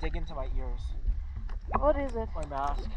Dig into my ears. What is it? My mask.